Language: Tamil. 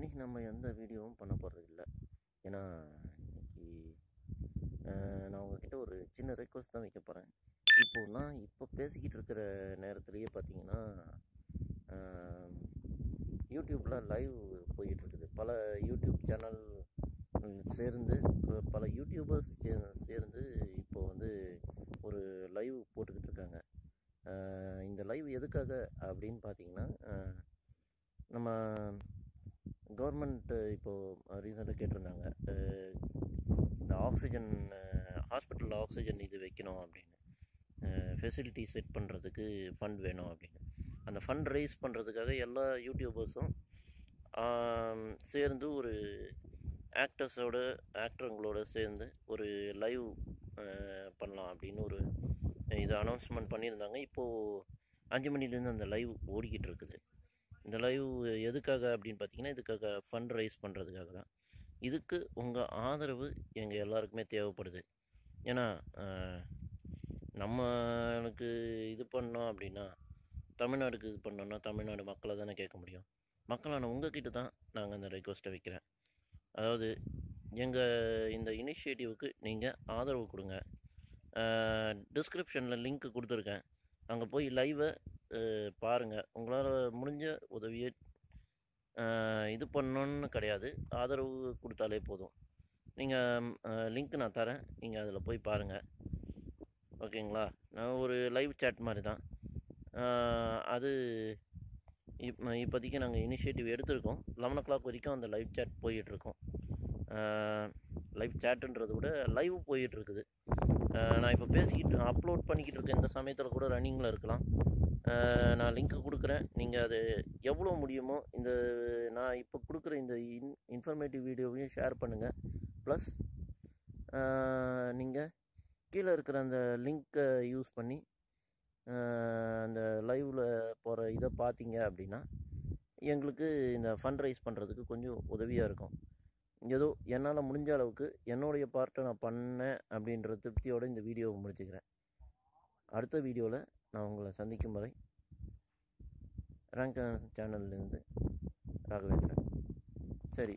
இன்றைக்கி நம்ம எந்த வீடியோவும் பண்ண போகிறது இல்லை. ஏன்னா இன்றைக்கி நான் உங்ககிட்ட ஒரு சின்ன ரெக்வஸ்ட் தான் வைக்க போகிறேன் இப்போலாம் இப்போ பேசிக்கிட்டு இருக்கிற நேரத்துலேயே பார்த்தீங்கன்னா யூடியூப்லாம் லைவ் போயிட்டுருக்குது பல யூடியூப் சேனல் சேர்ந்து பல யூடியூபர்ஸ் சே- சேர்ந்து இப்போ வந்து ஒரு லைவ் போட்டுக்கிட்டு இருக்காங்க. இந்த லைவ் எதுக்காக அப்படின்னு பார்த்தீங்கன்னா நம்ம கவர்மெண்ட் இப்போது ரீசெண்டாக கேட்டிருந்தாங்க. இந்த ஆக்சிஜன் ஹாஸ்பிட்டலில் ஆக்சிஜன் இது வைக்கணும் அப்படின்னு. ஃபெசிலிட்டி செட் பண்ணுறதுக்கு ஃபண்ட் வேணும் அப்படின்னு. அந்த ஃபண்ட் ரைஸ் பண்ணுறதுக்காக எல்லா யூடியூபர்ஸும் சேர்ந்து ஒரு ஆக்டர்ஸோட ஆக்டருங்களோட சேர்ந்து ஒரு லைவ் பண்ணலாம் அப்படின்னு ஒரு இது அனௌன்ஸ்மெண்ட் பண்ணியிருந்தாங்க. இப்போது அஞ்சு மணிலேருந்து அந்த லைவ் ஓடிக்கிட்டு இருக்குது. இந்த லைவ் எதுக்காக அப்படின்னு பார்த்தீங்கன்னா இதுக்காக ஃபண்ட் ரைஸ் பண்ணுறதுக்காக தான். இதுக்கு உங்கள் ஆதரவு எங்கள் எல்லாருக்குமே தேவைப்படுது. ஏன்னா நம்மளுக்கு இது பண்ணோம் அப்படின்னா தமிழ்நாடுக்கு இது பண்ணோன்னா தமிழ்நாடு மக்களை தானே கேட்க முடியும். மக்களான உங்ககிட்ட தான் நாங்கள் இந்த ரெக்வஸ்ட்டை வைக்கிறேன். அதாவது எங்கள் இந்த இனிஷியேட்டிவுக்கு நீங்கள் ஆதரவு கொடுங்க. டிஸ்கிரிப்ஷனில் லிங்க் கொடுத்துருக்கேன். அங்கே போய் லைவை பாருங்கள் உங்களால் முடிஞ்ச உதவியை இது பண்ணணுன்னு கிடையாது. ஆதரவு கொடுத்தாலே போதும். நீங்கள் லிங்க் நான் தரேன். நீங்கள் அதில் போய் பாருங்கள் ஓகேங்களா? நான் ஒரு லைவ் சேட் மாதிரி தான். அது இப் இப்போதைக்கு நாங்கள் இனிஷியேட்டிவ் எடுத்திருக்கோம். லெவன் ஓ கிளாக் வரைக்கும் அந்த லைவ் சேட் போயிட்டுருக்கோம். லைவ் சேட்டுன்றதை விட லைவ் போயிட்டுருக்குது. நான் இப்போ பேசிக்கிட்டு அப்லோட் பண்ணிக்கிட்டு இருக்கேன் இந்த சமயத்தில் கூட ரன்னிங்கில் இருக்கலாம். நான் லிங்க் கொடுக்குறேன். நீங்கள் அது எவ்வளோ முடியுமோ இந்த நான் இப்போ கொடுக்குற இந்த இன் இன்ஃபர்மேட்டிவ் வீடியோவையும் ஷேர் பண்ணுங்கள் ப்ளஸ் நீங்கள் கீழே இருக்கிற அந்த லிங்க்கை யூஸ் பண்ணி அந்த லைவில் போகிற இதை பார்த்தீங்க அப்படின்னா எங்களுக்கு இந்த ஃபண்ட் ரைஸ் பண்ணுறதுக்கு கொஞ்சம் உதவியாக இருக்கும். ஏதோ என்னால் முடிஞ்ச அளவுக்கு என்னுடைய பார்ட்டை நான் பண்ணேன் அப்படின்ற திருப்தியோடு இந்த வீடியோவை முடிச்சுக்கிறேன். அடுத்த வீடியோவில் நான் உங்களை சந்திக்கும் வரை ரங்கன் சேனல்லேருந்து ராகவேந்திரன். சரி.